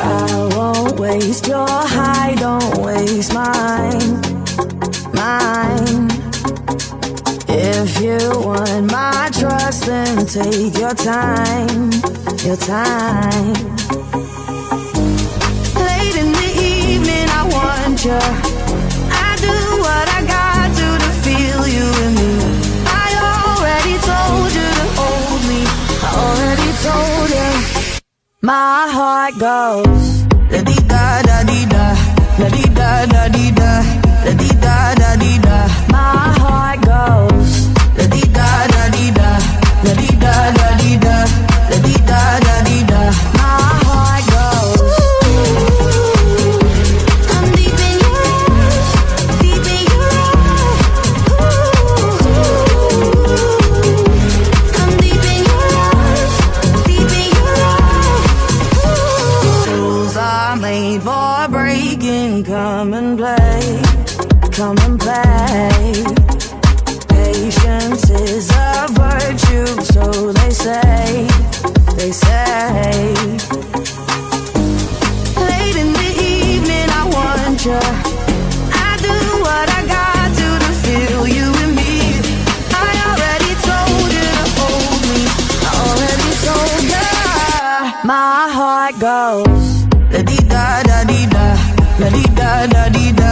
I won't waste your high, don't waste mine, mine. If you want my trust, then take your time, your time. My heart goes. La di da da di da, la di da da di da, la di da da Are made for breaking. Come and play, come and play. Patience is a virtue, so they say, they say. Late in the evening, I want you. I do what I got to to feel you in me. I already told you. I already told you. My heart goes. da di da.